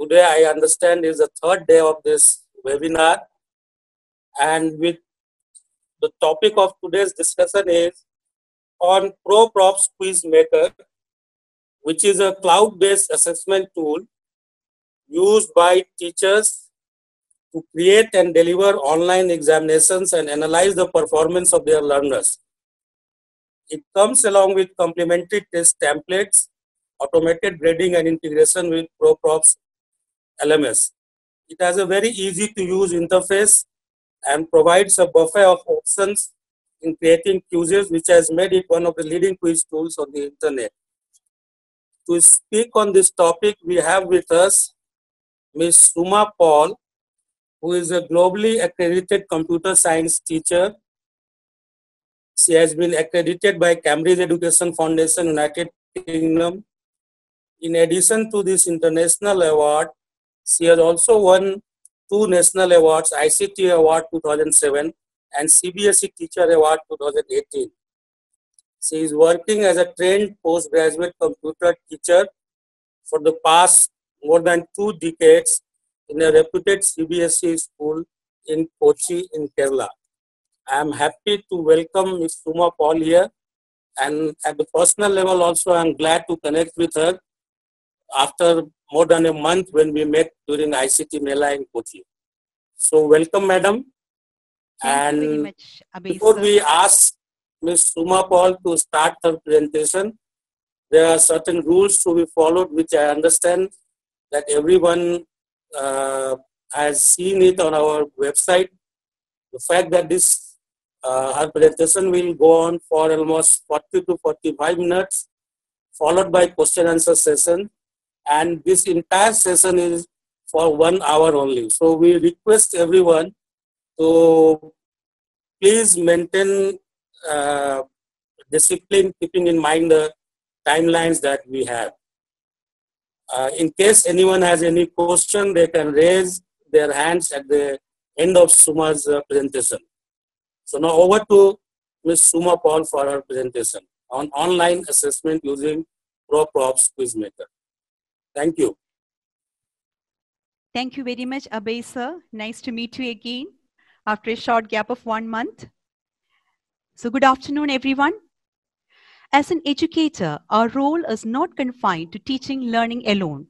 Today, I understand, is the third day of this webinar. And with the topic of today's discussion is on ProProfs Quiz Maker, which is a cloud-based assessment tool used by teachers to create and deliver online examinations and analyze the performance of their learners. It comes along with complementary test templates, automated grading and integration with ProProfs LMS. It has a very easy to use interface and provides a buffet of options in creating quizzes, which has made it one of the leading quiz tools on the internet. To speak on this topic, we have with us Ms. Suma Paul, who is a globally accredited computer science teacher. She has been accredited by Cambridge Education Foundation, United Kingdom. In addition to this international award, she has also won two national awards, ICT Award 2007 and CBSE Teacher Award 2018. She is working as a trained postgraduate computer teacher for the past more than two decades in a reputed CBSE school in Kochi in Kerala. I am happy to welcome Ms. Suma Paul here and at the personal level also I am glad to connect with her after more than a month when we met during ICT Mela in Kochi. So welcome, madam. Thank and much, before we ask Ms. Suma Paul to start her presentation, there are certain rules to be followed, which I understand that everyone uh, has seen it on our website. The fact that this uh, our presentation will go on for almost 40 to 45 minutes, followed by question answer session and this entire session is for one hour only. So we request everyone to please maintain uh, discipline, keeping in mind the timelines that we have. Uh, in case anyone has any question, they can raise their hands at the end of Suma's uh, presentation. So now over to Ms. Suma Paul for her presentation on online assessment using ProProfs Quizmaker. Thank you. Thank you very much, Abhay sir. Nice to meet you again after a short gap of one month. So good afternoon, everyone. As an educator, our role is not confined to teaching learning alone.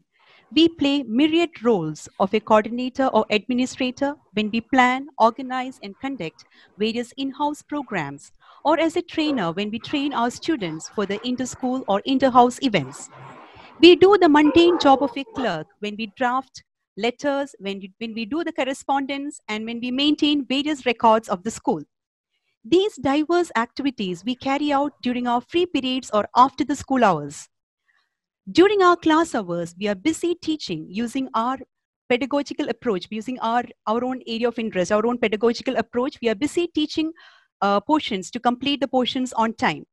We play myriad roles of a coordinator or administrator when we plan, organize, and conduct various in-house programs, or as a trainer when we train our students for the inter-school or inter-house events. We do the mundane job of a clerk when we draft letters, when we, when we do the correspondence, and when we maintain various records of the school. These diverse activities we carry out during our free periods or after the school hours. During our class hours, we are busy teaching using our pedagogical approach, using our, our own area of interest, our own pedagogical approach. We are busy teaching uh, portions to complete the portions on time.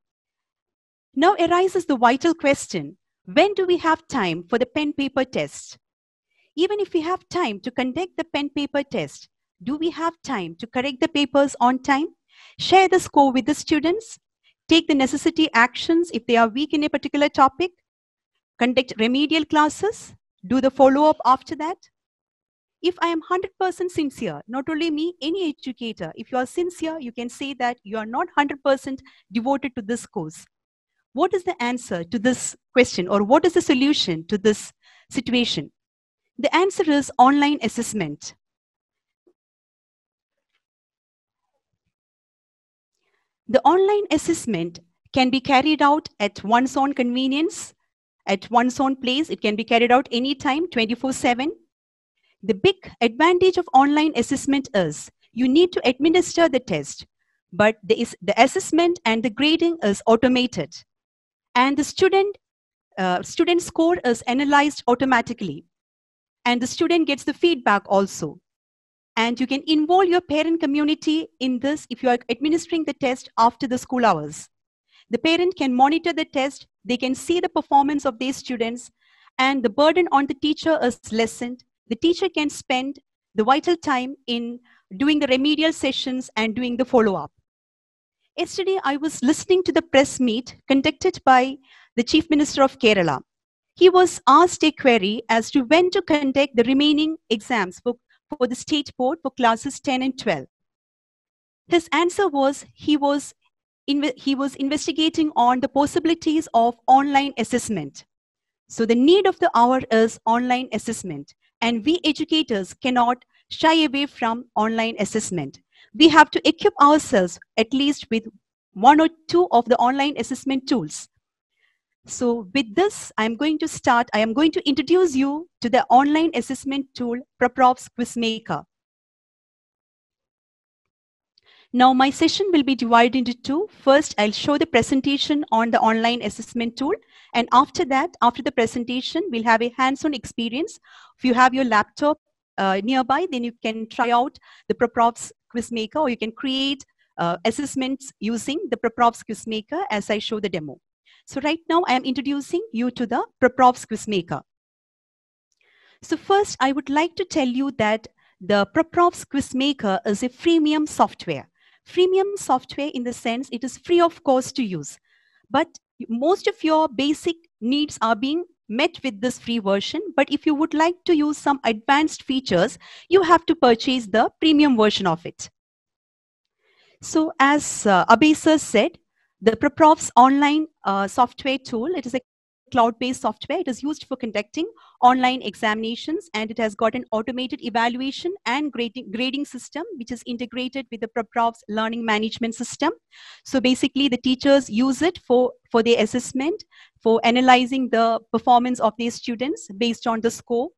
Now arises the vital question when do we have time for the pen paper test? Even if we have time to conduct the pen paper test, do we have time to correct the papers on time? Share the score with the students? Take the necessity actions if they are weak in a particular topic? Conduct remedial classes? Do the follow up after that? If I am 100% sincere, not only me, any educator, if you are sincere, you can say that you are not 100% devoted to this course what is the answer to this question or what is the solution to this situation? The answer is online assessment. The online assessment can be carried out at one's own convenience, at one's own place. It can be carried out anytime, 24 7. The big advantage of online assessment is you need to administer the test, but the, the assessment and the grading is automated and the student uh, student score is analyzed automatically. And the student gets the feedback also. And you can involve your parent community in this if you are administering the test after the school hours. The parent can monitor the test. They can see the performance of their students. And the burden on the teacher is lessened. The teacher can spend the vital time in doing the remedial sessions and doing the follow up Yesterday, I was listening to the press meet conducted by the Chief Minister of Kerala. he was asked a query as to when to conduct the remaining exams for, for the state board for classes 10 and 12. His answer was he was he was investigating on the possibilities of online assessment. So the need of the hour is online assessment and we educators cannot shy away from online assessment. We have to equip ourselves at least with one or two of the online assessment tools. So with this, I'm going to start, I am going to introduce you to the online assessment tool, ProProfs Quizmaker. Now my session will be divided into two. First, I'll show the presentation on the online assessment tool. And after that, after the presentation, we'll have a hands-on experience. If you have your laptop uh, nearby, then you can try out the ProProfs Quizmaker or you can create uh, assessments using the ProProfs Quizmaker as I show the demo. So right now I am introducing you to the ProProfs Quizmaker. So first, I would like to tell you that the ProProfs Quizmaker is a freemium software. Freemium software in the sense it is free of cost to use. But most of your basic needs are being met with this free version. But if you would like to use some advanced features, you have to purchase the premium version of it. So as uh, Abhay said, the ProProfs online uh, software tool, it is a cloud-based software. It is used for conducting online examinations and it has got an automated evaluation and grading, grading system which is integrated with the ProProfs learning management system. So basically the teachers use it for, for their assessment, for analyzing the performance of their students based on the score.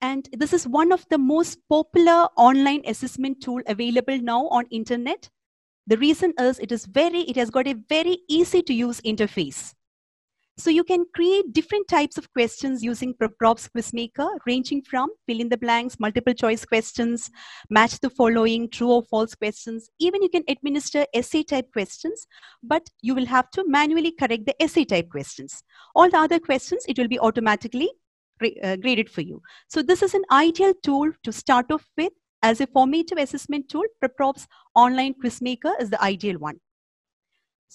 And this is one of the most popular online assessment tool available now on internet. The reason is it is very, it has got a very easy to use interface. So you can create different types of questions using ProProfs Quizmaker, ranging from fill in the blanks, multiple choice questions, match the following, true or false questions. Even you can administer essay type questions, but you will have to manually correct the essay type questions. All the other questions, it will be automatically uh, graded for you. So this is an ideal tool to start off with. As a formative assessment tool, ProProfs online Quizmaker is the ideal one.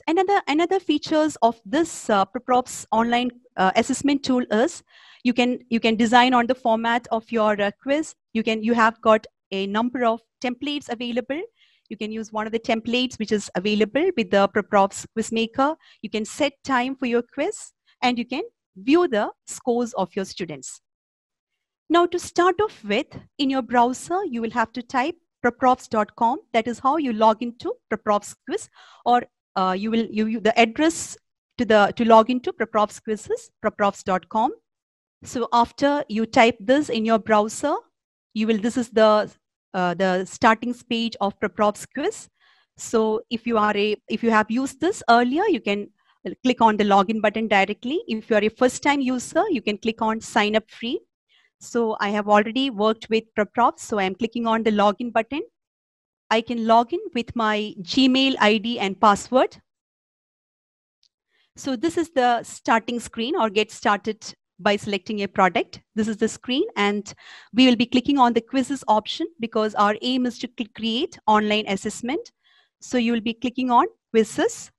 Another, another features of this uh, ProProfs online uh, assessment tool is you can, you can design on the format of your uh, quiz. You, can, you have got a number of templates available. You can use one of the templates which is available with the ProProfs Quizmaker. You can set time for your quiz and you can view the scores of your students. Now to start off with, in your browser, you will have to type proprofs.com. That is how you log into ProProfs quiz or uh, you will you, you, the address to the to log into ProProfs quizzes, proprofs.com. So after you type this in your browser, you will this is the uh, the starting page of ProProfs quiz. So if you are a if you have used this earlier, you can click on the login button directly. If you are a first time user, you can click on sign up free. So I have already worked with ProProfs, so I'm clicking on the login button. I can log in with my Gmail ID and password. So this is the starting screen or get started by selecting a product. This is the screen and we will be clicking on the quizzes option because our aim is to create online assessment. So you will be clicking on quizzes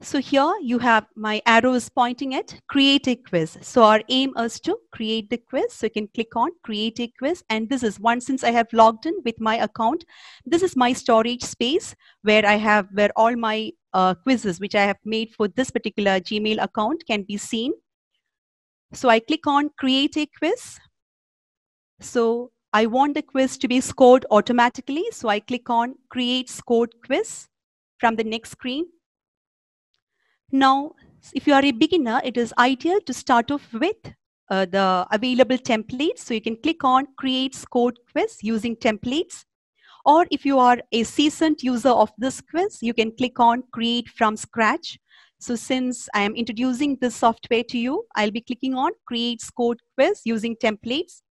so here you have my arrow is pointing at create a quiz. So our aim is to create the quiz. So you can click on create a quiz. And this is one since I have logged in with my account. This is my storage space where I have where all my uh, quizzes which I have made for this particular Gmail account can be seen. So I click on create a quiz. So I want the quiz to be scored automatically. So I click on create scored quiz from the next screen. Now, if you are a beginner, it is ideal to start off with uh, the available templates. So you can click on create scored quiz using templates. Or if you are a seasoned user of this quiz, you can click on create from scratch. So since I am introducing this software to you, I'll be clicking on create scored quiz using templates.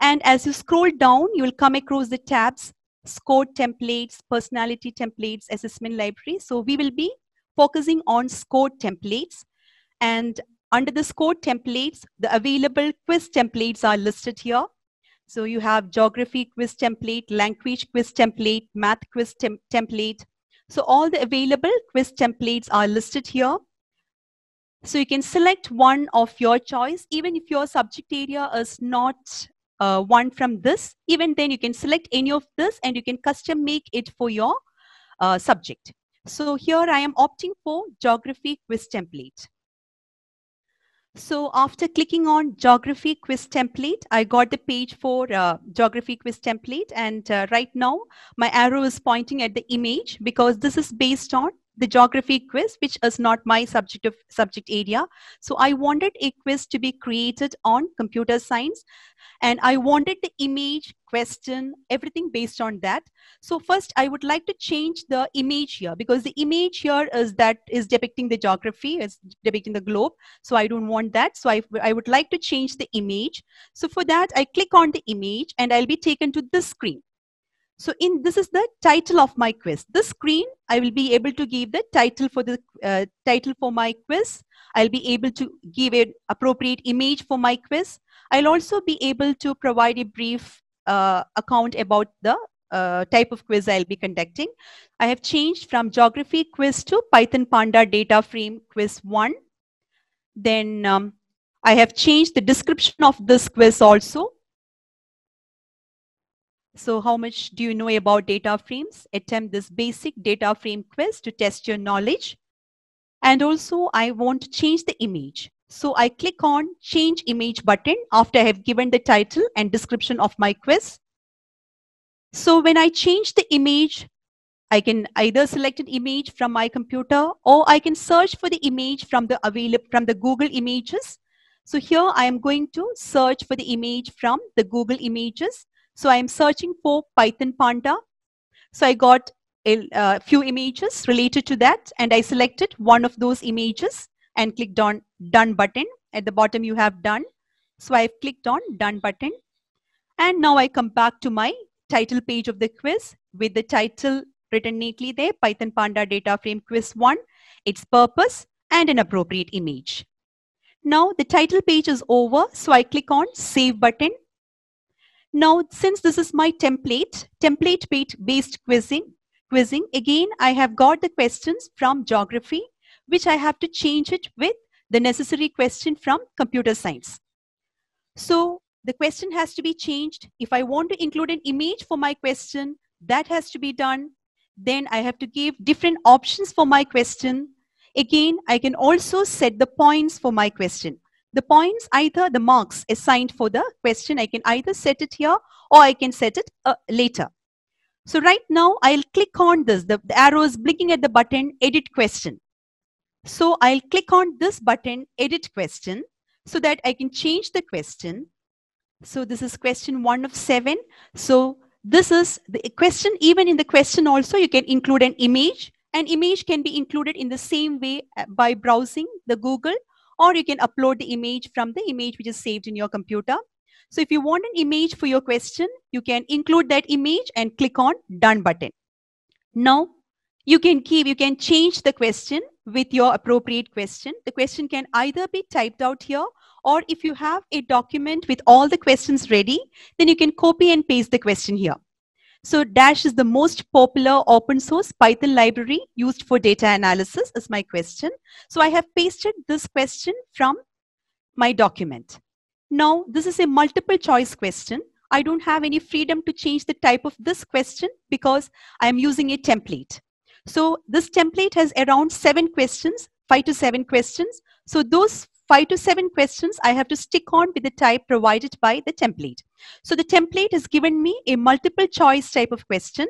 And as you scroll down, you will come across the tabs score templates, personality templates, assessment library. So we will be focusing on score templates. And under the score templates, the available quiz templates are listed here. So you have geography quiz template, language quiz template, math quiz tem template. So all the available quiz templates are listed here. So you can select one of your choice, even if your subject area is not uh, one from this, even then you can select any of this and you can custom make it for your uh, subject. So here I am opting for geography quiz template. So after clicking on geography quiz template, I got the page for uh, geography quiz template. And uh, right now my arrow is pointing at the image because this is based on the geography quiz, which is not my subject of subject area. So I wanted a quiz to be created on computer science and I wanted the image, question, everything based on that. So first I would like to change the image here because the image here is that is depicting the geography, is depicting the globe. So I don't want that. So I, I would like to change the image. So for that, I click on the image and I'll be taken to this screen. So in this is the title of my quiz. This screen, I will be able to give the title for the uh, title for my quiz. I'll be able to give an appropriate image for my quiz. I'll also be able to provide a brief uh, account about the uh, type of quiz I'll be conducting. I have changed from geography quiz to Python Panda data frame quiz 1. Then um, I have changed the description of this quiz also so how much do you know about data frames? Attempt this basic data frame quiz to test your knowledge. And also I want to change the image. So I click on change image button after I have given the title and description of my quiz. So when I change the image, I can either select an image from my computer or I can search for the image from the available from the Google images. So here I am going to search for the image from the Google images. So I'm searching for Python Panda. So I got a, a few images related to that and I selected one of those images and clicked on done button. At the bottom you have done. So I've clicked on done button. And now I come back to my title page of the quiz with the title written neatly there, Python Panda Data Frame Quiz 1, its purpose and an appropriate image. Now the title page is over, so I click on Save button now, since this is my template, template-based quizzing, quizzing, again, I have got the questions from geography, which I have to change it with the necessary question from computer science. So the question has to be changed. If I want to include an image for my question, that has to be done. Then I have to give different options for my question. Again, I can also set the points for my question the points, either the marks assigned for the question, I can either set it here or I can set it uh, later. So right now I'll click on this, the, the arrow is blinking at the button, edit question. So I'll click on this button, edit question, so that I can change the question. So this is question one of seven. So this is the question, even in the question also, you can include an image. An image can be included in the same way uh, by browsing the Google or you can upload the image from the image which is saved in your computer. So if you want an image for your question, you can include that image and click on done button. Now you can keep, you can change the question with your appropriate question. The question can either be typed out here or if you have a document with all the questions ready, then you can copy and paste the question here. So Dash is the most popular open source Python library used for data analysis is my question. So I have pasted this question from my document. Now this is a multiple choice question. I don't have any freedom to change the type of this question because I am using a template. So this template has around seven questions, five to seven questions. So those five to seven questions I have to stick on with the type provided by the template. So the template has given me a multiple choice type of question.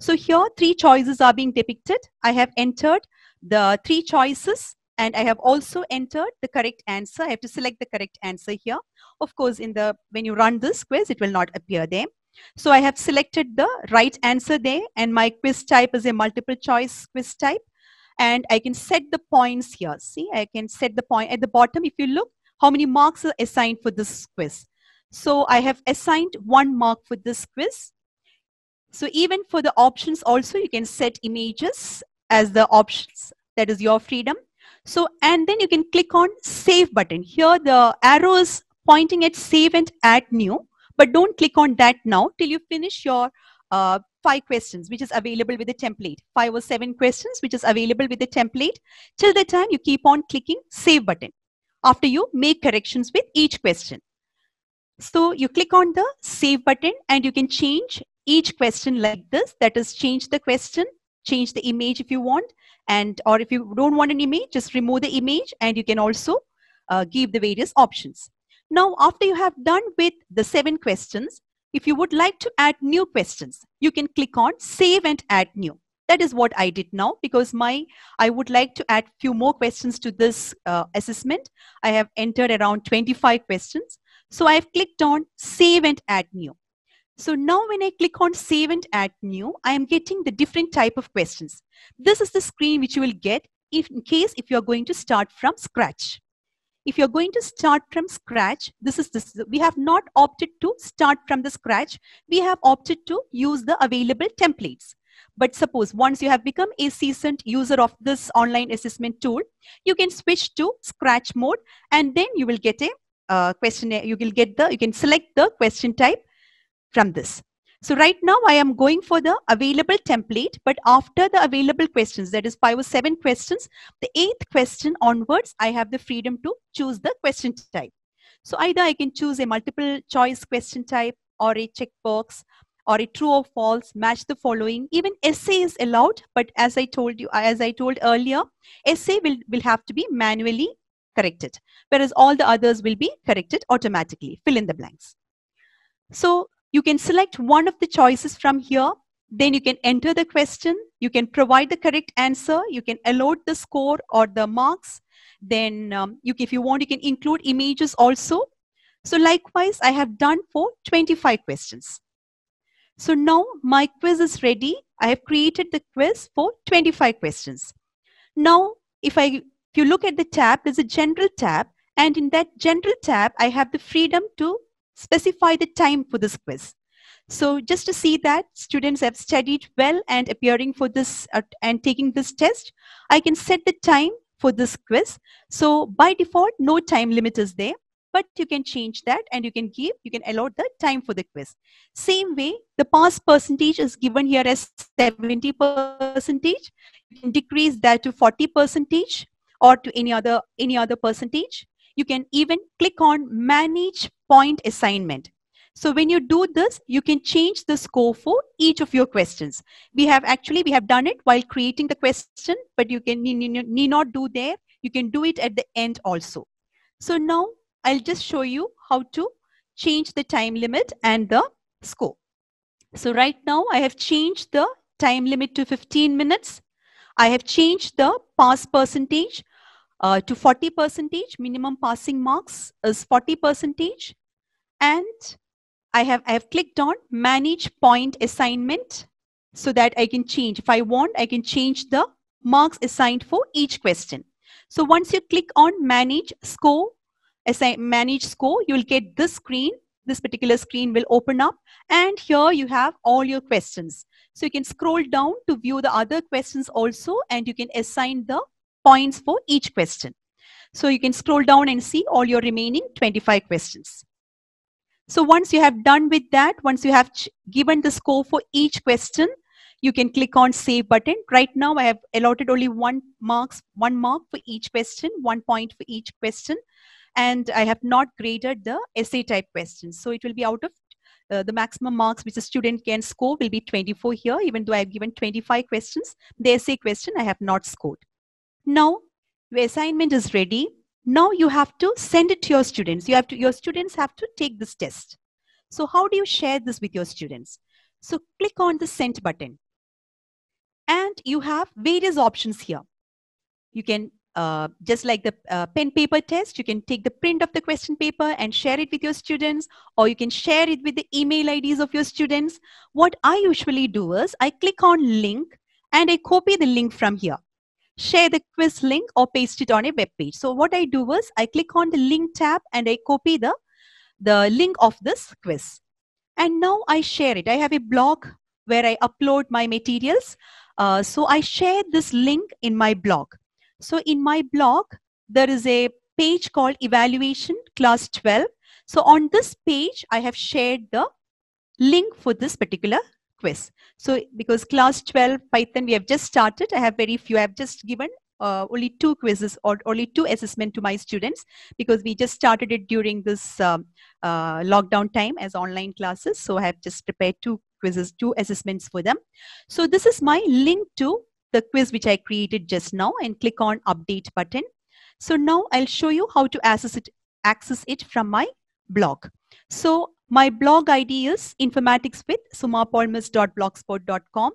So here three choices are being depicted. I have entered the three choices and I have also entered the correct answer. I have to select the correct answer here. Of course, in the when you run this quiz, it will not appear there. So I have selected the right answer there and my quiz type is a multiple choice quiz type and I can set the points here. See, I can set the point at the bottom. If you look, how many marks are assigned for this quiz. So I have assigned one mark for this quiz. So even for the options also, you can set images as the options. That is your freedom. So, and then you can click on save button. Here the arrow is pointing at save and add new, but don't click on that now till you finish your uh, five questions, which is available with the template, five or seven questions, which is available with the template. Till the time you keep on clicking save button after you make corrections with each question. So you click on the save button and you can change each question like this. That is change the question, change the image if you want. And or if you don't want an image, just remove the image and you can also uh, give the various options. Now, after you have done with the seven questions, if you would like to add new questions, you can click on save and add new. That is what I did now because my I would like to add few more questions to this uh, assessment. I have entered around 25 questions. So I've clicked on save and add new. So now when I click on save and add new, I am getting the different type of questions. This is the screen which you will get if in case if you're going to start from scratch. If you're going to start from scratch, this is this, we have not opted to start from the scratch. We have opted to use the available templates. But suppose once you have become a seasoned user of this online assessment tool, you can switch to scratch mode and then you will get a uh, questionnaire. You will get the, you can select the question type from this. So right now I am going for the available template, but after the available questions, that is five or seven questions, the eighth question onwards, I have the freedom to choose the question type. So either I can choose a multiple choice question type or a checkbox or a true or false, match the following. Even essay is allowed, but as I told you, as I told earlier, essay will, will have to be manually corrected, whereas all the others will be corrected automatically. Fill in the blanks. So you can select one of the choices from here. Then you can enter the question. You can provide the correct answer. You can allot the score or the marks. Then um, you, if you want, you can include images also. So likewise, I have done for 25 questions. So now my quiz is ready. I have created the quiz for 25 questions. Now, if I if you look at the tab, there's a general tab. And in that general tab, I have the freedom to specify the time for this quiz. So just to see that students have studied well and appearing for this uh, and taking this test, I can set the time for this quiz. So by default, no time limit is there but you can change that and you can give, you can allot the time for the quiz. Same way, the pass percentage is given here as 70 percentage. You can decrease that to 40 percentage or to any other, any other percentage. You can even click on manage point assignment. So when you do this, you can change the score for each of your questions. We have actually, we have done it while creating the question, but you can need, not do there. You can do it at the end also. So now I'll just show you how to change the time limit and the score. So right now I have changed the time limit to 15 minutes. I have changed the pass percentage uh, to 40 percentage. Minimum passing marks is 40 percentage. And I have, I have clicked on manage point assignment so that I can change. If I want, I can change the marks assigned for each question. So once you click on manage score, assign, manage score, you'll get this screen. This particular screen will open up and here you have all your questions. So you can scroll down to view the other questions also and you can assign the points for each question. So you can scroll down and see all your remaining 25 questions. So once you have done with that, once you have given the score for each question, you can click on save button. Right now I have allotted only one marks, one mark for each question, one point for each question and I have not graded the essay type questions. So it will be out of uh, the maximum marks which a student can score will be 24 here, even though I have given 25 questions. The essay question I have not scored. Now, the assignment is ready. Now you have to send it to your students. You have to, your students have to take this test. So how do you share this with your students? So click on the send button. And you have various options here. You can uh, just like the uh, pen paper test, you can take the print of the question paper and share it with your students, or you can share it with the email IDs of your students. What I usually do is I click on link and I copy the link from here. Share the quiz link or paste it on a web page. So what I do is I click on the link tab and I copy the, the link of this quiz. And now I share it. I have a blog where I upload my materials. Uh, so I share this link in my blog. So in my blog, there is a page called evaluation class 12. So on this page, I have shared the link for this particular quiz. So because class 12 Python, we have just started. I have very few. I have just given uh, only two quizzes or only two assessment to my students because we just started it during this um, uh, lockdown time as online classes. So I have just prepared two quizzes, two assessments for them. So this is my link to the quiz which I created just now and click on update button. So now I'll show you how to access it, access it from my blog. So my blog ID is informatics with sumapolmis.blogspot.com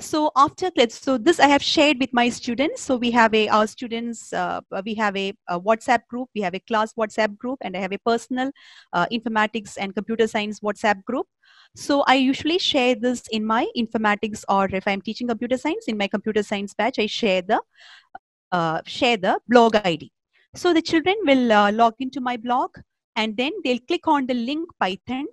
so after so this i have shared with my students. So we have a our students uh, we have a, a, whatsapp group we have a class whatsapp group and i have a personal uh, informatics and computer science whatsapp group. So i usually share this in my informatics or if i'm teaching computer science. In my computer science batch i share the uh, share the blog id so the children will uh, log into my blog and then they'll click on the link python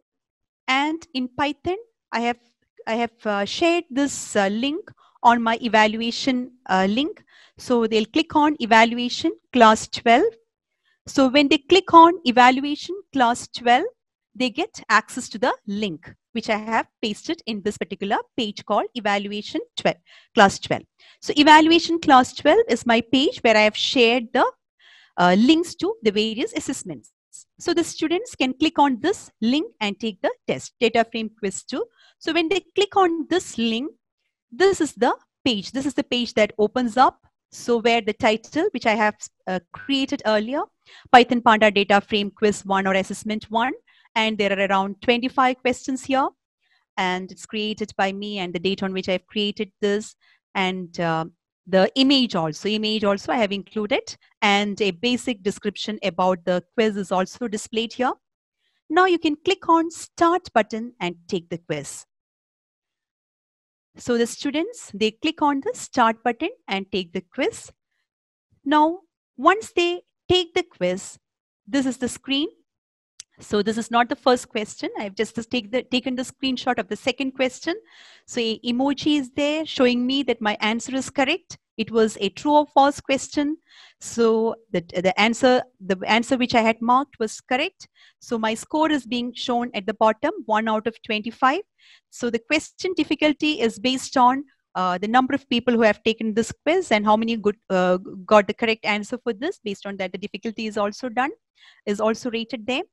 and in python i have I have uh, shared this uh, link on my evaluation uh, link. So they'll click on evaluation class 12. So when they click on evaluation class 12, they get access to the link which I have pasted in this particular page called evaluation 12 class 12. So evaluation class 12 is my page where I have shared the uh, links to the various assessments. So the students can click on this link and take the test, data frame quiz 2. So when they click on this link, this is the page. This is the page that opens up. So where the title, which I have uh, created earlier, Python Panda Data Frame Quiz 1 or Assessment 1. And there are around 25 questions here. And it's created by me and the date on which I've created this. And uh, the image also. Image also i have included. And a basic description about the quiz is also displayed here. Now you can click on start button and take the quiz. So the students they click on the start button and take the quiz. Now once they take the quiz this is the screen so this is not the first question. I've just the, taken the screenshot of the second question. So a emoji is there showing me that my answer is correct. It was a true or false question. So the, the answer the answer which I had marked was correct. So my score is being shown at the bottom, 1 out of 25. So the question difficulty is based on uh, the number of people who have taken this quiz and how many good uh, got the correct answer for this. Based on that, the difficulty is also done, is also rated there.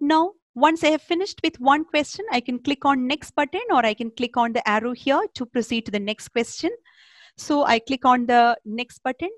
Now, once I have finished with one question, I can click on next button or I can click on the arrow here to proceed to the next question. So I click on the next button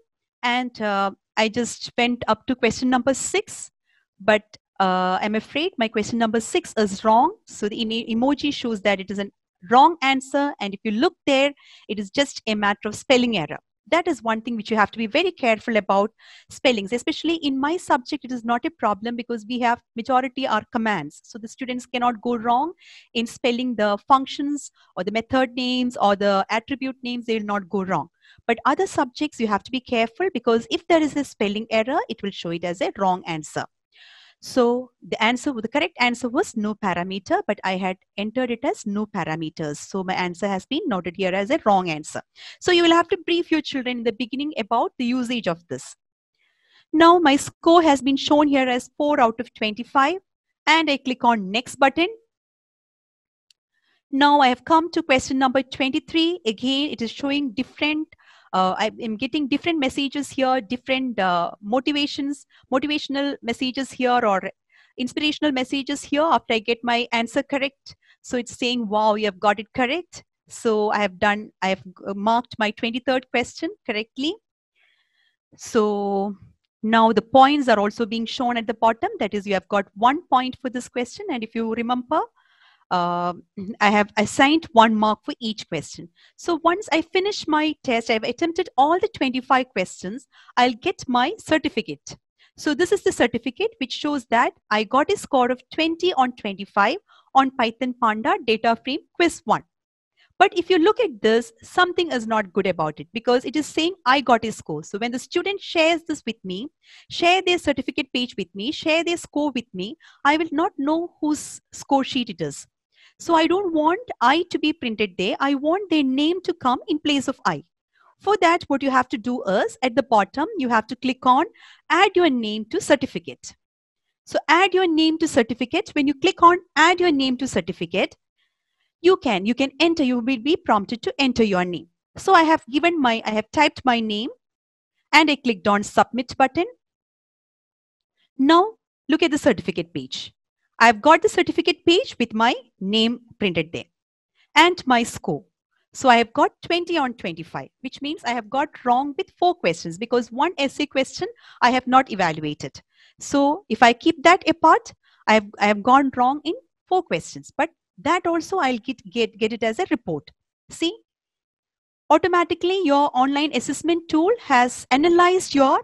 and uh, I just went up to question number six, but uh, I'm afraid my question number six is wrong. So the emoji shows that it is a wrong answer. And if you look there, it is just a matter of spelling error that is one thing which you have to be very careful about spellings especially in my subject it is not a problem because we have majority are commands. So the students cannot go wrong in spelling the functions or the method names or the attribute names they will not go wrong. But other subjects you have to be careful because if there is a spelling error it will show it as a wrong answer so the answer, the correct answer was no parameter, but I had entered it as no parameters. So my answer has been noted here as a wrong answer. So you will have to brief your children in the beginning about the usage of this. Now my score has been shown here as 4 out of 25 and I click on next button. Now I have come to question number 23. Again, it is showing different uh, I am getting different messages here, different uh, motivations, motivational messages here or inspirational messages here after I get my answer correct. So it's saying, wow, you have got it correct. So I have done, I have uh, marked my 23rd question correctly. So now the points are also being shown at the bottom. That is, you have got one point for this question. And if you remember, uh, I have assigned one mark for each question. So once I finish my test, I've attempted all the 25 questions, I'll get my certificate. So this is the certificate which shows that I got a score of 20 on 25 on Python Panda data frame quiz 1. But if you look at this, something is not good about it because it is saying I got a score. So when the student shares this with me, share their certificate page with me, share their score with me, I will not know whose score sheet it is. So I don't want I to be printed there. I want their name to come in place of I. For that, what you have to do is at the bottom, you have to click on add your name to certificate. So add your name to certificate. When you click on add your name to certificate, you can, you can enter, you will be prompted to enter your name. So I have given my, I have typed my name and I clicked on submit button. Now look at the certificate page. I've got the certificate page with my name printed there and my score. So I have got 20 on 25, which means I have got wrong with four questions because one essay question I have not evaluated. So if I keep that apart, I have, I have gone wrong in four questions, but that also I'll get, get, get it as a report. See, automatically your online assessment tool has analyzed your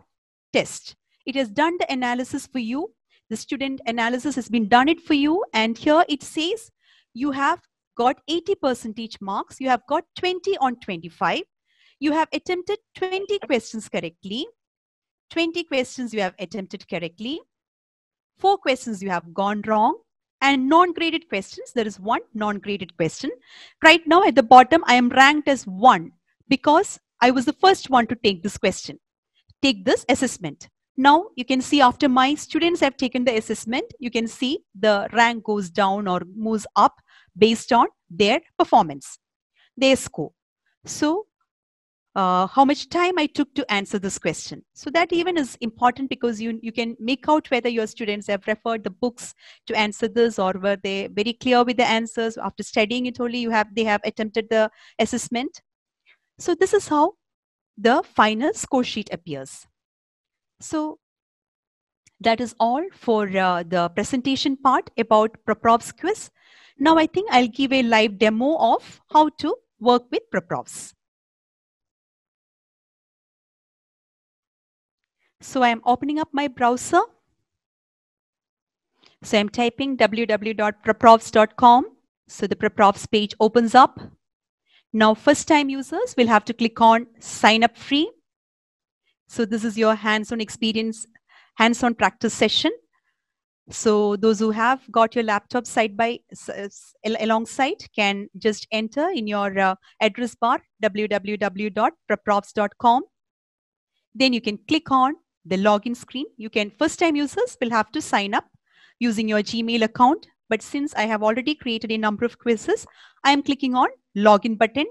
test. It has done the analysis for you. The student analysis has been done it for you. And here it says you have got 80 percentage marks. You have got 20 on 25. You have attempted 20 questions correctly. 20 questions you have attempted correctly. Four questions you have gone wrong. And non-graded questions, there is one non-graded question. Right now at the bottom, I am ranked as one because I was the first one to take this question, take this assessment. Now you can see after my students have taken the assessment, you can see the rank goes down or moves up based on their performance, their score. So uh, how much time I took to answer this question. So that even is important because you, you can make out whether your students have referred the books to answer this or were they very clear with the answers after studying it only you have they have attempted the assessment. So this is how the final score sheet appears. So that is all for uh, the presentation part about ProProfs quiz. Now I think I'll give a live demo of how to work with ProProfs. So I'm opening up my browser. So I'm typing www.proprofs.com. So the ProProfs page opens up. Now first time users will have to click on sign up free. So this is your hands-on experience, hands-on practice session. So those who have got your laptop side by alongside can just enter in your uh, address bar www.proprofs.com. Then you can click on the login screen. You can first time users will have to sign up using your Gmail account. But since I have already created a number of quizzes, I am clicking on login button.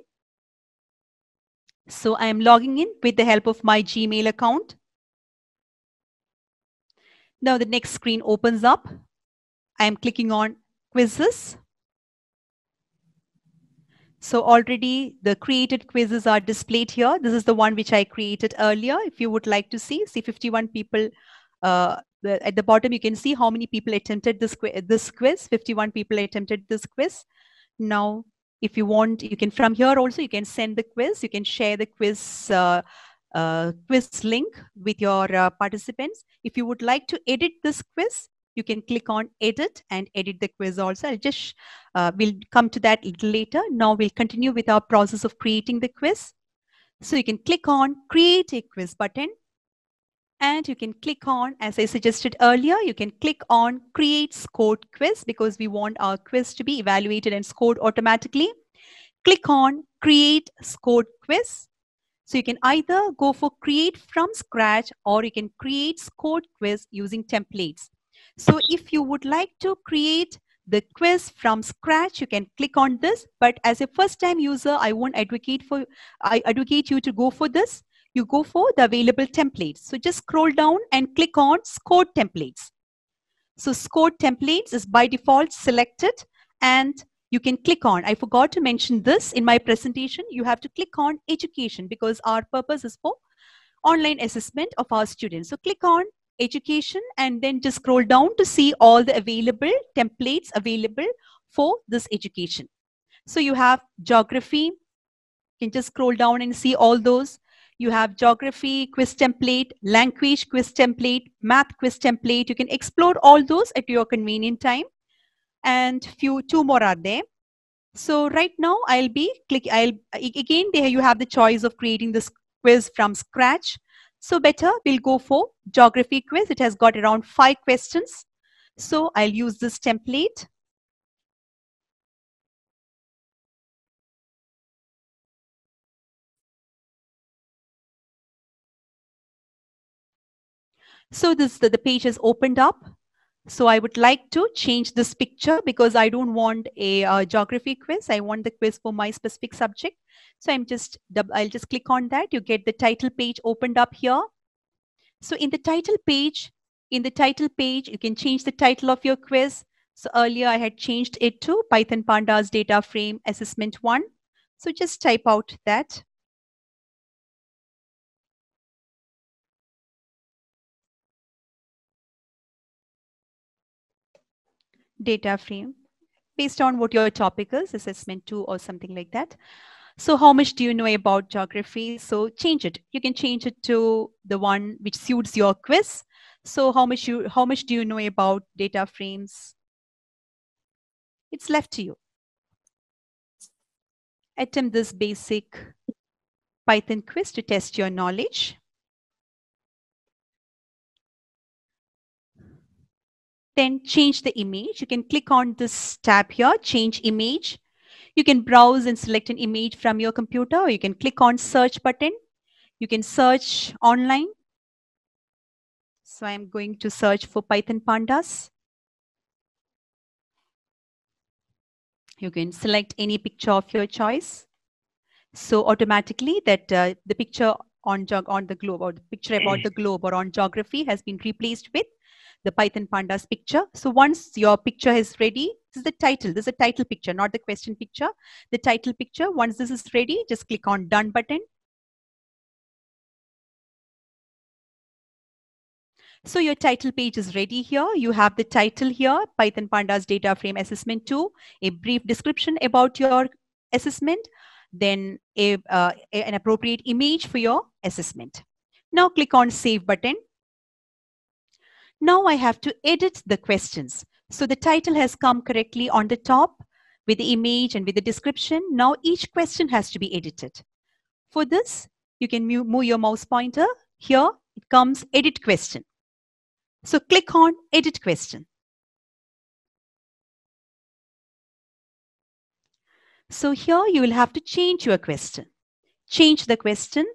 So I am logging in with the help of my Gmail account. Now the next screen opens up. I am clicking on quizzes. So already the created quizzes are displayed here. This is the one which I created earlier. If you would like to see, see 51 people uh, at the bottom, you can see how many people attempted this, this quiz. 51 people attempted this quiz. Now, if you want, you can from here also, you can send the quiz. You can share the quiz uh, uh, quiz link with your uh, participants. If you would like to edit this quiz, you can click on edit and edit the quiz also. I'll just, uh, we'll come to that later. Now we'll continue with our process of creating the quiz. So you can click on create a quiz button and you can click on, as I suggested earlier, you can click on create scored quiz because we want our quiz to be evaluated and scored automatically. Click on create scored quiz so you can either go for create from scratch or you can create scored quiz using templates. So if you would like to create the quiz from scratch, you can click on this. But as a first time user, I won't advocate for, I advocate you to go for this. You go for the available templates. So just scroll down and click on score templates. So score templates is by default selected and you can click on, I forgot to mention this in my presentation, you have to click on education because our purpose is for online assessment of our students. So click on education and then just scroll down to see all the available templates available for this education. So you have geography, you can just scroll down and see all those. You have geography quiz template, language quiz template, math quiz template. You can explore all those at your convenient time and few two more are there. So right now I'll be click. I'll again there you have the choice of creating this quiz from scratch. So better we'll go for geography quiz. It has got around five questions. So I'll use this template. So this the, the page has opened up. So I would like to change this picture because I don't want a uh, geography quiz. I want the quiz for my specific subject. So I'm just, I'll just click on that. You get the title page opened up here. So in the title page, in the title page, you can change the title of your quiz. So earlier I had changed it to Python Pandas data frame assessment one. So just type out that. Data frame based on what your topic is, assessment two or something like that. So how much do you know about geography? So change it. You can change it to the one which suits your quiz. So how much you how much do you know about data frames? It's left to you. Attempt this basic Python quiz to test your knowledge. Then change the image. You can click on this tab here, change image. You can browse and select an image from your computer. Or you can click on search button. You can search online. So I'm going to search for Python pandas. You can select any picture of your choice. So automatically that uh, the picture on, on the globe or the picture about the globe or on geography has been replaced with the Python pandas picture. So once your picture is ready, this is the title. This is a title picture, not the question picture. The title picture, once this is ready, just click on done button. So your title page is ready here. You have the title here, Python Pandas Data Frame Assessment 2, a brief description about your assessment, then a, uh, an appropriate image for your assessment. Now click on Save button. Now I have to edit the questions. So the title has come correctly on the top with the image and with the description. Now each question has to be edited. For this, you can move your mouse pointer. Here it comes edit question. So click on edit question. So here you will have to change your question. Change the question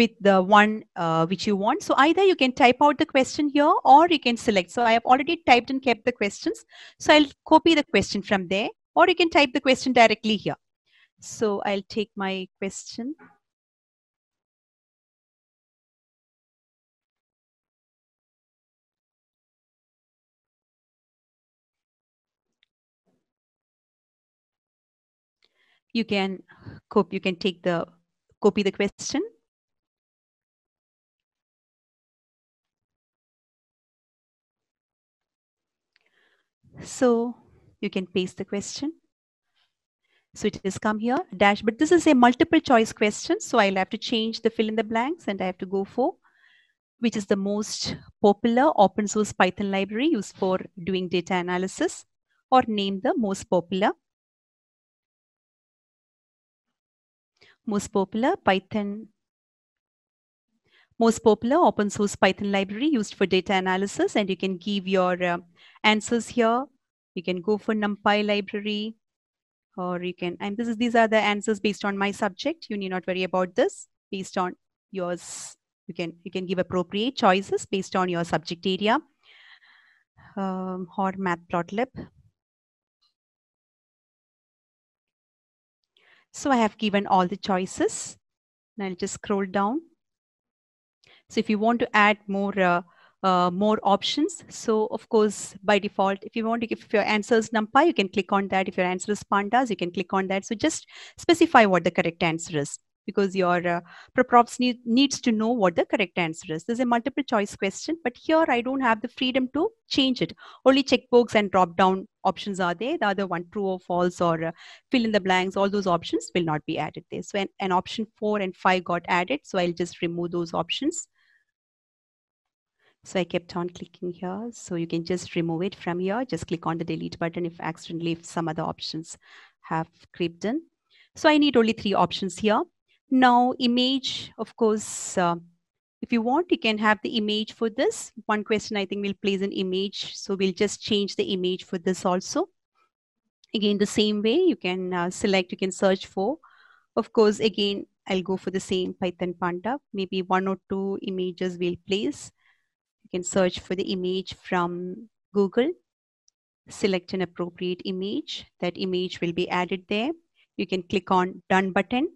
with the one uh, which you want. So either you can type out the question here or you can select. So I have already typed and kept the questions. So I'll copy the question from there or you can type the question directly here. So I'll take my question. You can copy, you can take the copy the question So you can paste the question. So it has come here, dash, but this is a multiple choice question. So I'll have to change the fill in the blanks and I have to go for which is the most popular open source Python library used for doing data analysis or name the most popular. Most popular Python most popular open source Python library used for data analysis and you can give your uh, answers here. You can go for NumPy library or you can, and this is, these are the answers based on my subject. You need not worry about this based on yours. You can, you can give appropriate choices based on your subject area um, or matplotlib. So I have given all the choices. Now I'll just scroll down. So if you want to add more uh, uh, more options. So of course, by default, if you want to give your answer is NumPy, you can click on that. If your answer is Pandas, you can click on that. So just specify what the correct answer is because your uh, props need, needs to know what the correct answer is. There's a multiple choice question, but here I don't have the freedom to change it. Only checkbox and drop down options are there. The other one, true or false or uh, fill in the blanks, all those options will not be added there. So an, an option four and five got added. So I'll just remove those options. So I kept on clicking here. So you can just remove it from here. Just click on the delete button if accidentally if some other options have crept in. So I need only three options here. Now image, of course, uh, if you want, you can have the image for this. One question I think we'll place an image. So we'll just change the image for this also. Again, the same way you can uh, select, you can search for. Of course, again, I'll go for the same Python Panda. Maybe one or two images we'll place can search for the image from Google, select an appropriate image. That image will be added there. You can click on done button.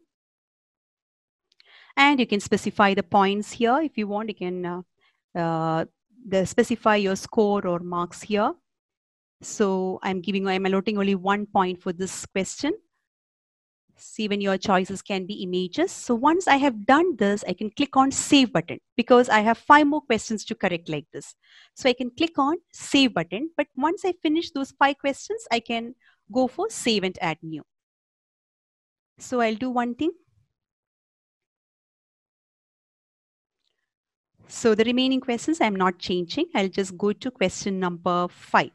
And you can specify the points here. If you want, you can uh, uh, the specify your score or marks here. So I'm giving, I'm allotting only one point for this question. See when your choices can be images. So once I have done this, I can click on save button because I have five more questions to correct like this. So I can click on save button. But once I finish those five questions, I can go for save and add new. So I'll do one thing. So the remaining questions I'm not changing. I'll just go to question number five.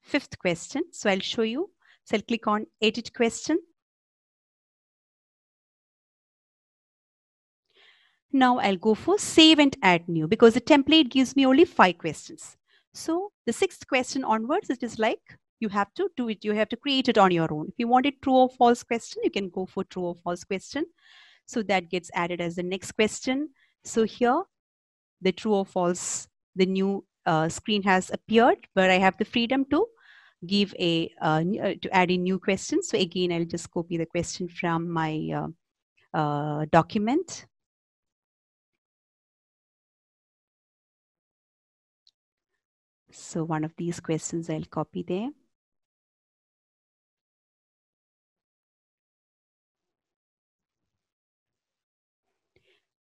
Fifth question. So I'll show you. So I'll click on edit question. Now I'll go for save and add new because the template gives me only five questions. So the sixth question onwards, it is like you have to do it. You have to create it on your own. If you want it true or false question, you can go for true or false question. So that gets added as the next question. So here, the true or false, the new uh, screen has appeared where I have the freedom to give a, uh, uh, to add in new questions. So again, I'll just copy the question from my uh, uh, document. So one of these questions I'll copy there.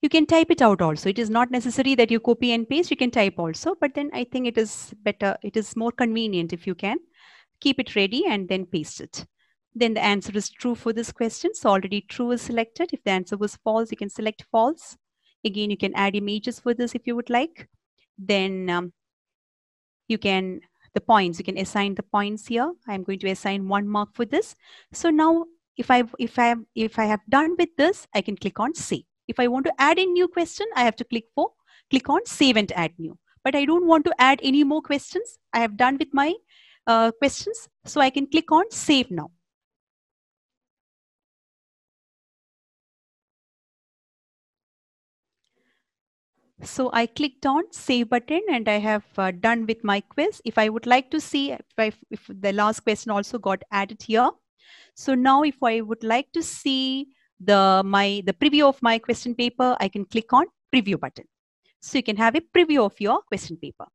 You can type it out also. It is not necessary that you copy and paste. You can type also, but then I think it is better. It is more convenient if you can keep it ready and then paste it. Then the answer is true for this question. So already true is selected. If the answer was false, you can select false. Again, you can add images for this if you would like. Then um, you can, the points, you can assign the points here. I'm going to assign one mark for this. So now if I, if I, if I have done with this, I can click on save. If I want to add a new question, I have to click for, click on save and add new. But I don't want to add any more questions. I have done with my uh, questions. So I can click on save now. So I clicked on save button and I have uh, done with my quiz. If I would like to see if, I, if the last question also got added here. So now if I would like to see the my the preview of my question paper, I can click on preview button. So you can have a preview of your question paper.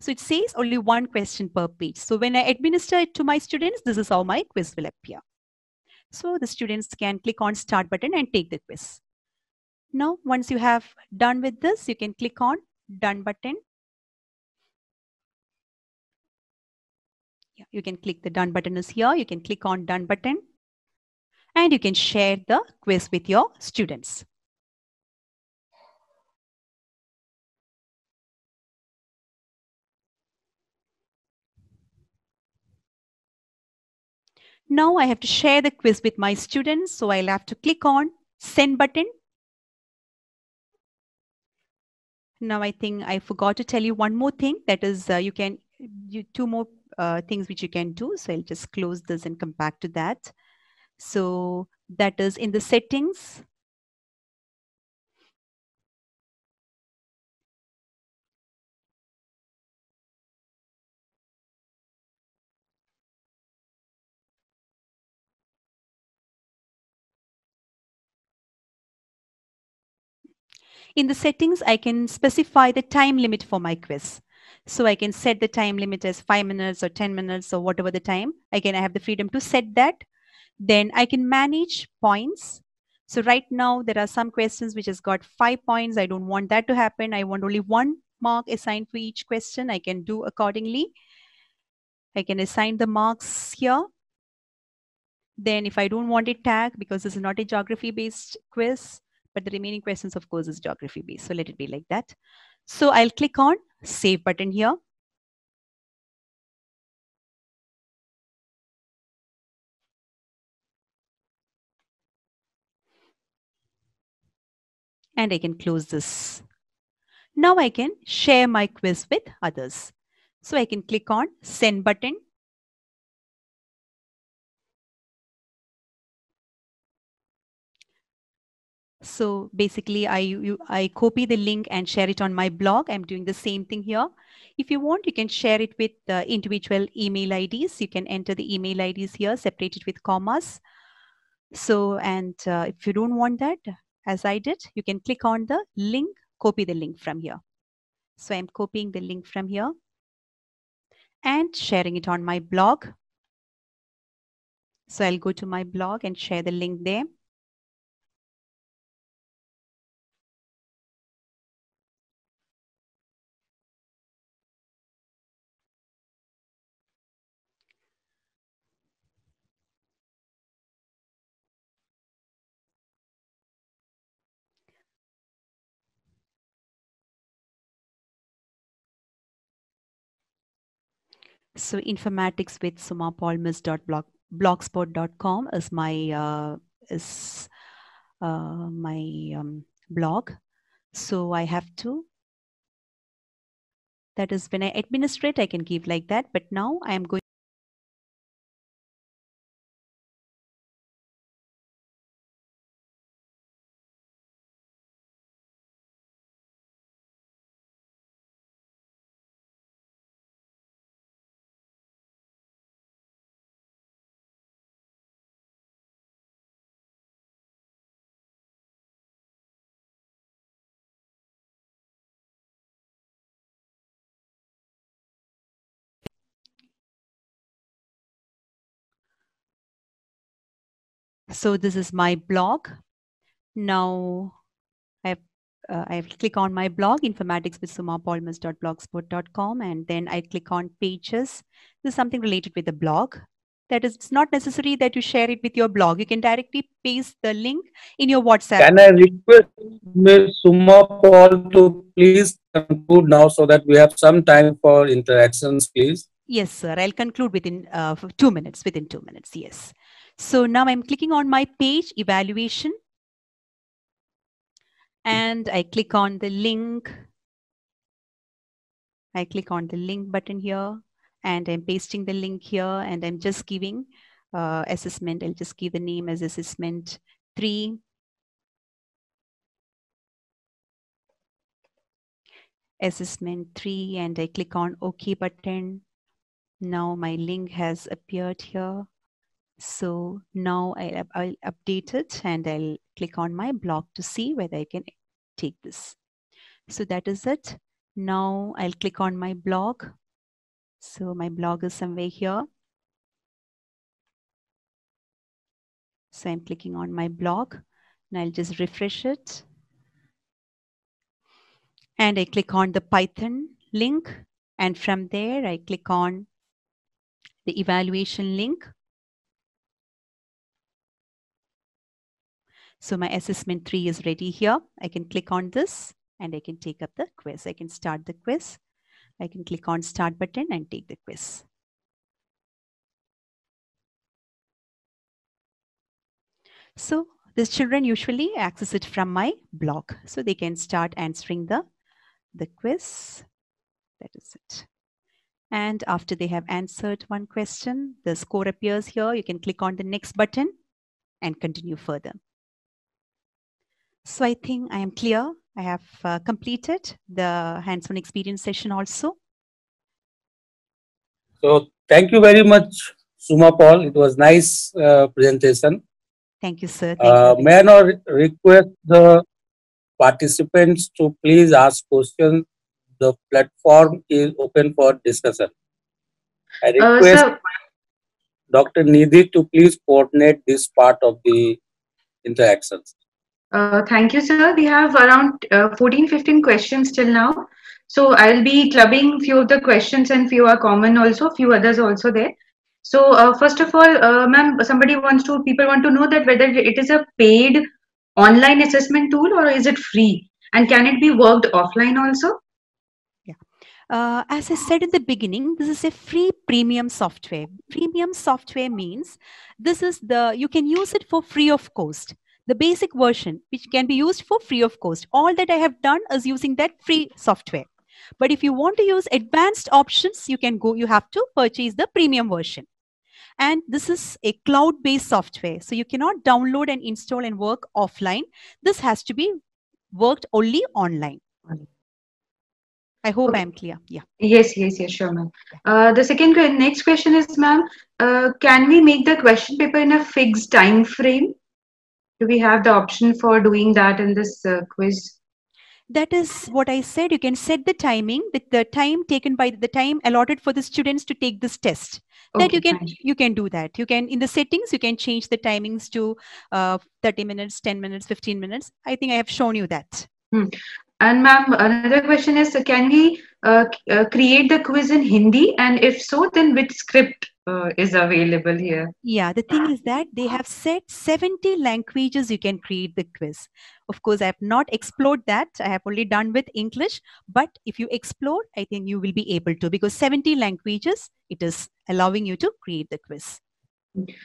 So it says only one question per page. So when I administer it to my students, this is how my quiz will appear. So the students can click on start button and take the quiz. Now, once you have done with this, you can click on done button. Yeah, you can click the done button is here. You can click on done button and you can share the quiz with your students. Now I have to share the quiz with my students. So I'll have to click on send button. Now I think I forgot to tell you one more thing that is uh, you can you two more uh, things which you can do. So I'll just close this and come back to that. So that is in the settings. In the settings, I can specify the time limit for my quiz. So I can set the time limit as five minutes or 10 minutes or whatever the time. Again, I have the freedom to set that. Then I can manage points. So right now there are some questions which has got five points. I don't want that to happen. I want only one mark assigned for each question. I can do accordingly. I can assign the marks here. Then if I don't want it tag because this is not a geography based quiz, but the remaining questions of course is geography based. So let it be like that. So I'll click on save button here. and I can close this. Now I can share my quiz with others. So I can click on send button. So basically I, you, I copy the link and share it on my blog. I'm doing the same thing here. If you want, you can share it with uh, individual email IDs. You can enter the email IDs here, separate it with commas. So, and uh, if you don't want that, as I did, you can click on the link, copy the link from here. So I'm copying the link from here and sharing it on my blog. So I'll go to my blog and share the link there. So informatics with sumapolmis.blogspot.com is my uh, is uh, my um, blog. So I have to. That is when I administrate, I can give like that. But now I am going. So this is my blog. Now I uh, I click on my blog, informatics with sumapolmis.blogspot.com, and then I click on pages. This is something related with the blog. That is, it's not necessary that you share it with your blog. You can directly paste the link in your WhatsApp. Can I request Ms. Suma Paul to please conclude now so that we have some time for interactions, please? Yes, sir. I'll conclude within uh, two minutes. Within two minutes, yes. So now I'm clicking on my page evaluation and I click on the link. I click on the link button here and I'm pasting the link here and I'm just giving uh, assessment. I'll just give the name as assessment three. Assessment three and I click on OK button. Now my link has appeared here. So now I, will update it and I'll click on my blog to see whether I can take this. So that is it. Now I'll click on my blog. So my blog is somewhere here. So I'm clicking on my blog and I'll just refresh it. And I click on the Python link. And from there, I click on the evaluation link. So my assessment three is ready here. I can click on this and I can take up the quiz. I can start the quiz. I can click on start button and take the quiz. So these children usually access it from my blog. So they can start answering the, the quiz. That is it. And after they have answered one question, the score appears here. You can click on the next button and continue further. So I think I am clear. I have uh, completed the hands-on experience session also. So thank you very much, Suma Paul. It was nice uh, presentation. Thank you, sir. Thank uh, you. May I now request the participants to please ask questions. The platform is open for discussion. I uh, request uh, Dr. Nidhi to please coordinate this part of the interactions. Uh, thank you, sir. We have around uh, 14, 15 questions till now. So I'll be clubbing few of the questions and few are common also, few others also there. So uh, first of all, uh, ma'am, somebody wants to, people want to know that whether it is a paid online assessment tool or is it free? And can it be worked offline also? Yeah. Uh, as I said in the beginning, this is a free premium software. Premium software means this is the, you can use it for free of cost the basic version, which can be used for free of cost. All that I have done is using that free software. But if you want to use advanced options, you can go, you have to purchase the premium version. And this is a cloud-based software. So you cannot download and install and work offline. This has to be worked only online. I hope Okay. I'm clear. Yeah. Yes, yes, yes, sure, ma'am. Uh, the second next question is, ma'am, uh, can we make the question paper in a fixed time frame? Do we have the option for doing that in this uh, quiz? That is what I said. You can set the timing with the time taken by the time allotted for the students to take this test. that you can fine. you can do that. You can in the settings you can change the timings to uh, 30 minutes, 10 minutes, 15 minutes. I think I have shown you that. And ma'am, another question is, can we uh, uh, create the quiz in Hindi? And if so, then which script uh, is available here? Yeah, the thing is that they have said 70 languages you can create the quiz. Of course, I have not explored that. I have only done with English. But if you explore, I think you will be able to because 70 languages, it is allowing you to create the quiz.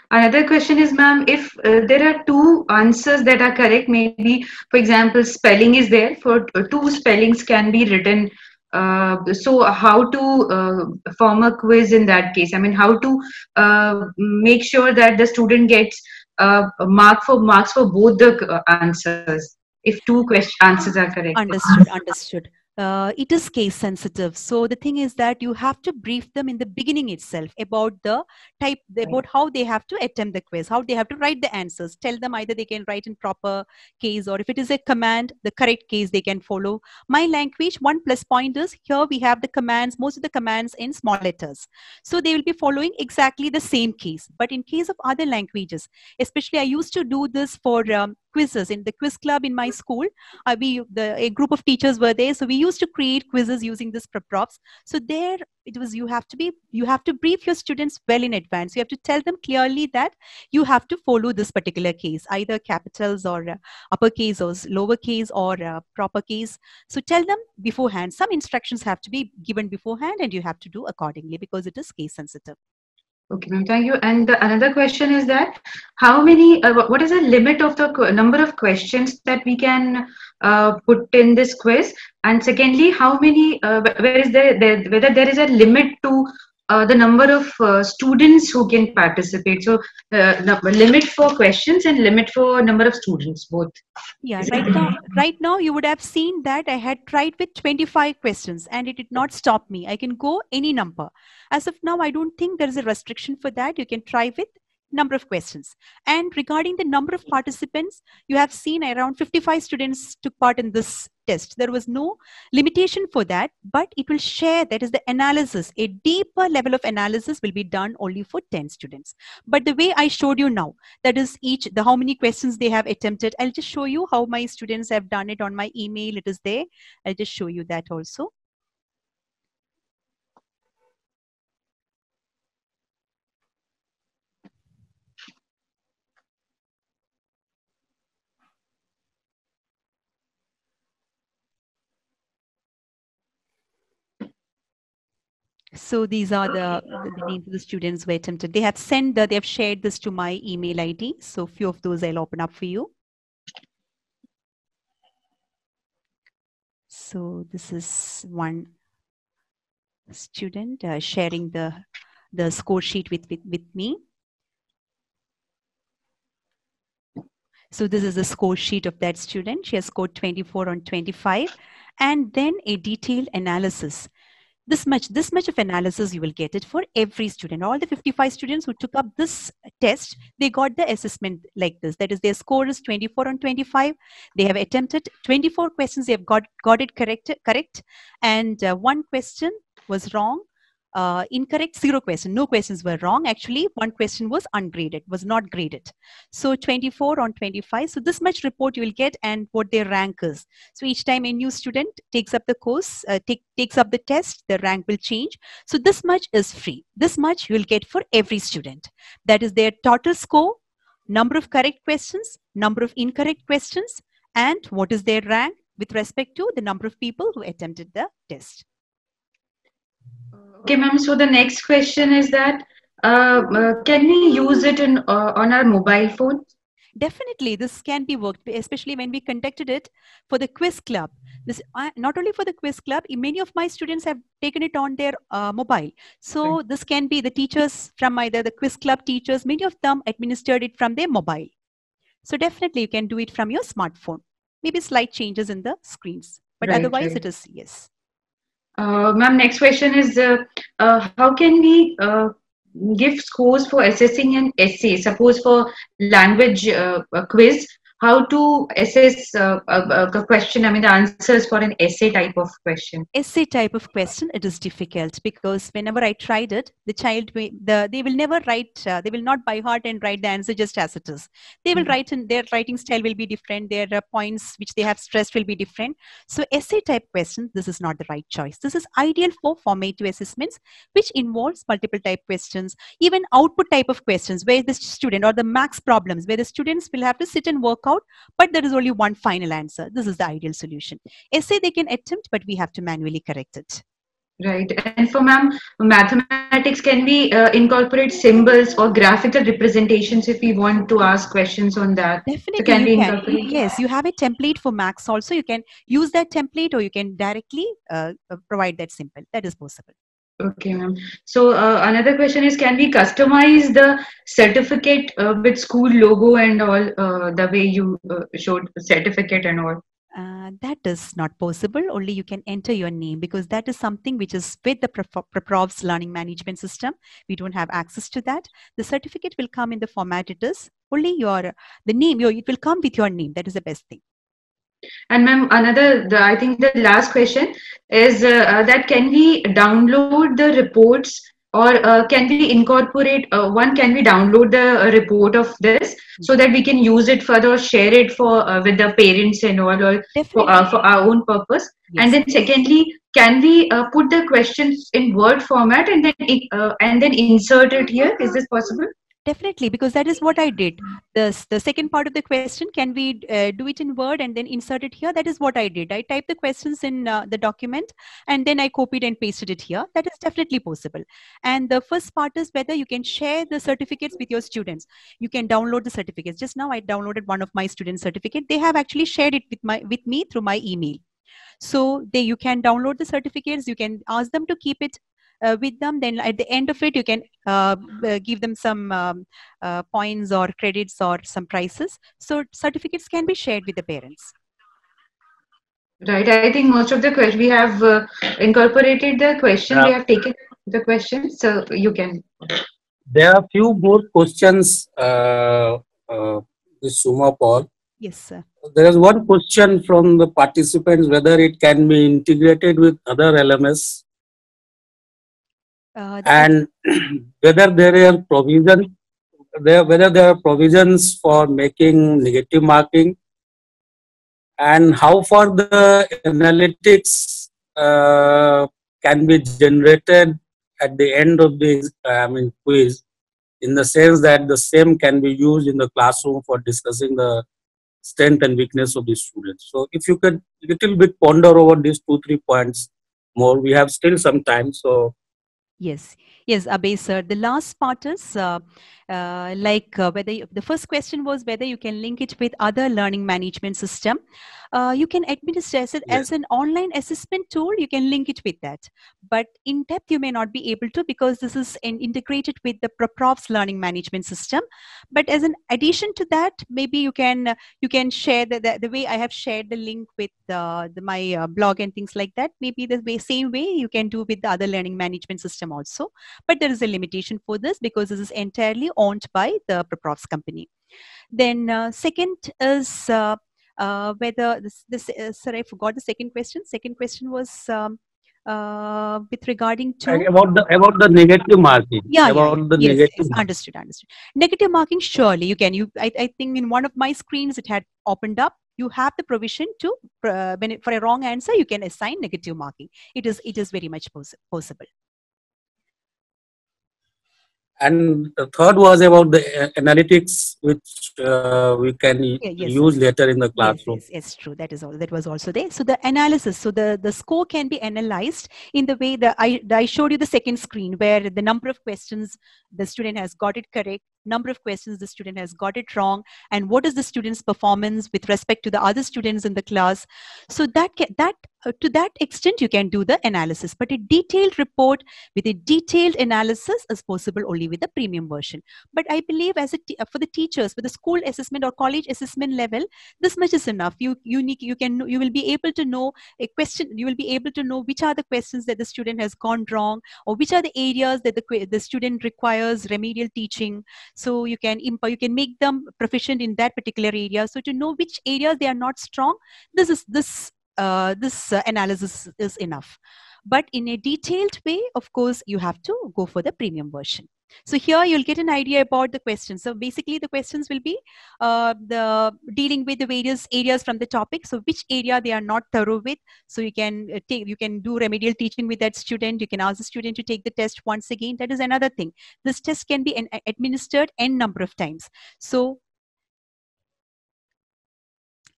Another question is, ma'am, if uh, there are two answers that are correct, maybe, for example, spelling is there, for uh, two spellings can be written. Uh, so, how to uh, form a quiz in that case? I mean, how to uh, make sure that the student gets uh, mark for marks for both the answers if two question answers are correct? Understood, understood. Uh, it is case sensitive. So the thing is that you have to brief them in the beginning itself about the type, about how they have to attempt the quiz, how they have to write the answers. Tell them either they can write in proper case or if it is a command, the correct case they can follow. My language, one plus point is here we have the commands, most of the commands in small letters. So they will be following exactly the same case. But in case of other languages, especially I used to do this for um, quizzes. In the quiz club in my school uh, we the a group of teachers were there. So we used to create quizzes using this props. So there it was you have to be you have to brief your students well in advance. You have to tell them clearly that you have to follow this particular case either capitals or uh, uppercase or lowercase or uh, proper case. So tell them beforehand. Some instructions have to be given beforehand and you have to do accordingly because it is case sensitive Okay, ma'am, thank you. And the, another question is that how many, uh, what is the limit of the number of questions that we can uh, put in this quiz? And secondly, how many, uh, where is there, there, whether there is a limit to uh, the number of uh, students who can participate? So, uh, limit for questions and limit for number of students, both. Yeah, right now, right now you would have seen that I had tried with 25 questions and it did not stop me. I can go any number. As of now, I don't think there is a restriction for that. You can try with number of questions. And regarding the number of participants, you have seen around 55 students took part in this test. There was no limitation for that, but it will share that is the analysis. A deeper level of analysis will be done only for 10 students. But the way I showed you now, that is each the how many questions they have attempted i'll just show you how my students have done it on my email it is there i'll just show you that also so these are the, the, names of the students who attempted. They have sent the, they have shared this to my email id so few of those i'll open up for you. So this is one student uh, sharing the the score sheet with, with with me. So this is the score sheet of that student. She has scored 24 on 25 and then a detailed analysis this much this much of analysis you will get it for every student. All the 55 students who took up this test they got the assessment like this. That is their score is 24 on 25 they have attempted 24 questions. They have got got it correct correct. And uh, one question was wrong uh, incorrect zero question. No questions were wrong. Actually one question was ungraded was not graded. So 24 on 25 so this much report you will get and what their rank is. So each time a new student takes up the course uh, take, takes up the test the rank will change. So this much is free. This much you will get for every student. That is their total score number of correct questions number of incorrect questions and what is their rank with respect to the number of people who attempted the test Okay, ma'am. So the next question is that uh, uh, can we use it in uh, on our mobile phone? definitely this can be worked especially when we conducted it for the quiz club this I, not only for the quiz club many of my students have taken it on their uh, mobile so Right. this can be the teachers from either the quiz club teachers many of them administered it from their mobile so definitely you can do it from your smartphone maybe slight changes in the screens but Right, otherwise right. it is yes Uh, ma'am, next question is uh, uh, how can we uh, give scores for assessing an essay? Suppose for language quiz, how to assess uh, a, a question? I mean, the answers for an essay type of question. essay type of question it is difficult because whenever i tried it the child may- the they will never write uh, they will not by heart and write the answer just as it is they will Mhm. write in their writing style will be different their uh, points which they have stressed will be different so essay type question this is not the right choice this is ideal for formative assessments which involves multiple type questions even output type of questions where the student or the max problems where the students will have to sit and work out but there is only one final answer. This is the ideal solution. Essay they can attempt but we have to manually correct it. Right. And for ma'am, mathematics, can we uh, incorporate symbols or graphical representations if we want to ask questions on that? definitely can we can. incorporate- yes you have a template for max also. You can use that template or you can directly uh, uh, provide that symbol that is possible Okay, ma'am. So uh, another question is, can we customize the certificate uh, with school logo and all uh, the way you uh, showed certificate and all? uh, that is not possible. Only you can enter your name because that is something which is with the ProProfs learning management system. We don't have access to that. The certificate will come in the format it is. Only your the name your it will come with your name. That is the best thing And ma'am, another, the, I think the last question is uh, uh, that can we download the reports or uh, can we incorporate, uh, one, can we download the uh, report of this so that we can use it further, share it for uh, with the parents and all, or for, uh, for our own purpose? yes. And then secondly, can we uh, put the questions in Word format and then uh, and then insert it here? Is this possible? Definitely, because that is what I did. The, the second part of the question, can we uh, do it in Word and then insert it here? That is what I did. I typed the questions in uh, the document and then I copied and pasted it here. That is definitely possible. And the first part is whether you can share the certificates with your students. You can download the certificates. Just now I downloaded one of my student certificate. They have actually shared it with my with me through my email. So they you can download the certificates. You can ask them to keep it uh, with them. Then at the end of it, you can uh, uh, give them some um, uh, points or credits or some prices. So certificates can be shared with the parents. Right. I think most of the questions we have uh, incorporated the question. We have taken the questions, so you can. There are few more questions, uh, uh, this Suma Paul. Yes, sir. There is one question from the participants whether it can be integrated with other LMS Uh, and whether there are provision there whether there are provisions for making negative marking and how far the analytics uh, can be generated at the end of the I mean quiz in the sense that the same can be used in the classroom for discussing the strength and weakness of the students. So if you could little bit ponder over these two three points more, we have still some time. So Yes, yes, Abhay sir. The last part is uh, uh, like uh, whether you, the first question was whether you can link it with other learning management system. Uh, you can administer as, it, Yes. as an online assessment tool. You can link it with that, but in depth you may not be able to because this is in, integrated with the ProProfs learning management system. But as an addition to that, maybe you can uh, you can share the, the, the way I have shared the link with uh, the, my uh, blog and things like that. Maybe the way, same way you can do with the other learning management system also. But there is a limitation for this because this is entirely owned by the ProProfs company. Then uh, second is uh, uh, whether this, this uh, sorry, I forgot the second question. Second question was um, uh, with regarding to about the about the negative marking. yeah, about yeah. the yes, negative yes, understood, understood. Negative marking, surely you can. You, I, I think in one of my screens it had opened up. You have the provision to, uh, when it, for a wrong answer, you can assign negative marking. It is, it is very much pos- possible. And the third was about the uh, analytics, which uh, we can Yeah, yes, use yes. later in the classroom. yes, yes, true. That is all. That was also there. So the analysis, so the the score can be analyzed in the way that I I showed you the second screen where the number of questions the student has got it correct, number of questions the student has got it wrong and what is the student's performance with respect to the other students in the class so that that to that extent you can do the analysis but a detailed report with a detailed analysis is possible only with the premium version. But i believe as a uh, for the teachers with the school assessment or college assessment level this much is enough. You unique you can you will be able to know a question you will be able to know which are the questions that the student has gone wrong or which are the areas that the, the student requires remedial teaching. So you can imp- you can make them proficient in that particular area. So to know which areas they are not strong this is this uh, this uh, analysis is enough. But in a detailed way, of course, you have to go for the premium version. So here you'll get an idea about the questions. So basically the questions will be uh, the dealing with the various areas from the topic. So which area they are not thorough with. So you can uh, take, you can do remedial teaching with that student. You can ask the student to take the test once again. That is another thing. This test can be an, administered n number of times. So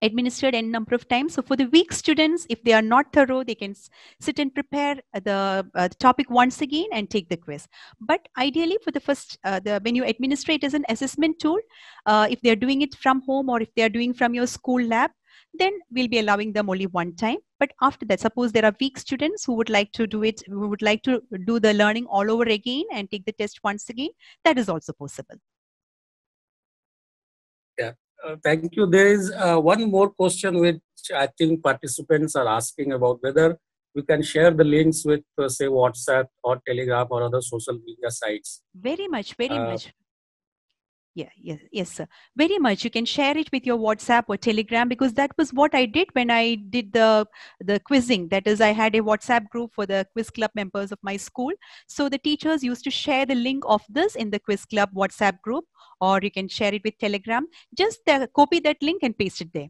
administered n number of times. So for the weak students, if they are not thorough, they can sit and prepare the, uh, the topic once again and take the quiz. But ideally for the first, uh, the, when you administer it as an assessment tool, uh, if they're doing it from home or if they're doing from your school lab, then we'll be allowing them only one time. But after that, suppose there are weak students who would like to do it, who would like to do the learning all over again and take the test once again, that is also possible. Uh, thank you. There is uh, one more question which I think participants are asking about whether we can share the links with, uh, say, WhatsApp or Telegram or other social media sites. Very much, very uh, much. Yeah, yes, yes, sir. Very much. You can share it with your WhatsApp or Telegram because that was what I did when I did the the quizzing. That is, I had a WhatsApp group for the quiz club members of my school. So the teachers used to share the link of this in the quiz club WhatsApp group, or you can share it with Telegram. Just uh, copy that link and paste it there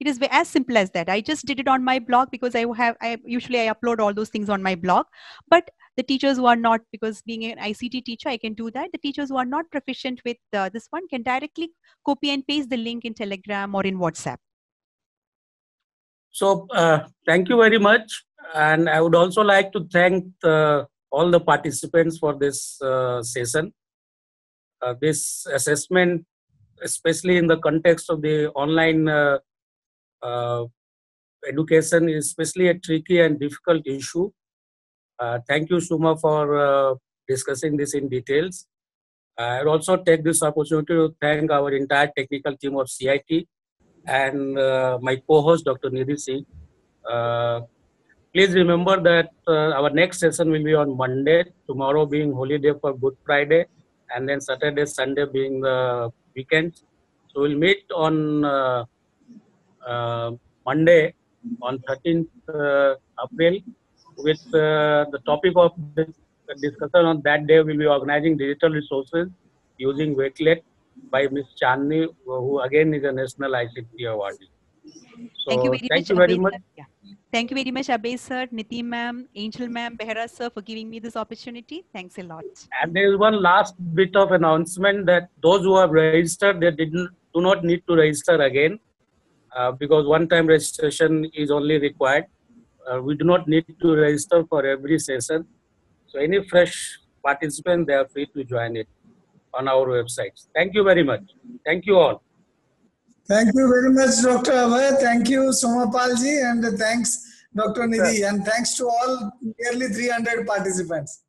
it is as simple as that i just did it on my blog because i have i usually i upload all those things on my blog but the teachers who are not because being an ict teacher i can do that. The teachers who are not proficient with uh, this one can directly copy and paste the link in telegram or in whatsapp. So uh, thank you very much. And i would also like to thank uh, all the participants for this uh, session. Uh, this assessment especially in the context of the online uh, education is especially a tricky and difficult issue. Uh, thank you, Suma, for uh, discussing this in details. I also take this opportunity to thank our entire technical team of CIT and uh, my co-host, Dr. Nidhi Singh. Uh, please remember that uh, our next session will be on Monday, tomorrow being holiday for Good Friday, and then Saturday, Sunday being the weekend. So we'll meet on uh, Monday on 13th uh, April with uh, the topic of this discussion on that day we'll be organizing digital resources using Wakelet by Ms. Chandni, who again is a national ICT awardee. So, thank you very thank much. You very much. Yeah. Thank you very much, Abhay sir, Niti ma'am, Angel ma'am, Behra sir, for giving me this opportunity. Thanks a lot. And there is one last bit of announcement that those who have registered, they didn't do not need to register again uh, because one time registration is only required. Uh, we do not need to register for every session. So any fresh participant, they are free to join it on our websites. Thank you very much. Thank you all. Thank you very much, Dr. Abhay. Thank you, Somapalji, and thanks, Dr. Nidhi, and thanks to all nearly 300 participants.